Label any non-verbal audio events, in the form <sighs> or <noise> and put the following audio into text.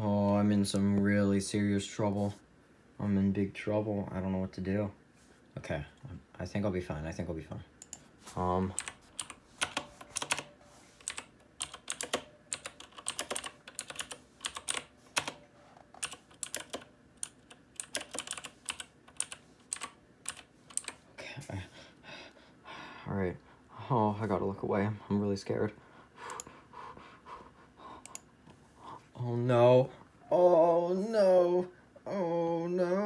Oh, I'm in some really serious trouble. I'm in big trouble. I don't know what to do. Okay, I think I'll be fine. I think I'll be fine. Um. Okay. <sighs> All right. Oh, I gotta look away. I'm really scared. <sighs> Oh no. Oh no. Oh no.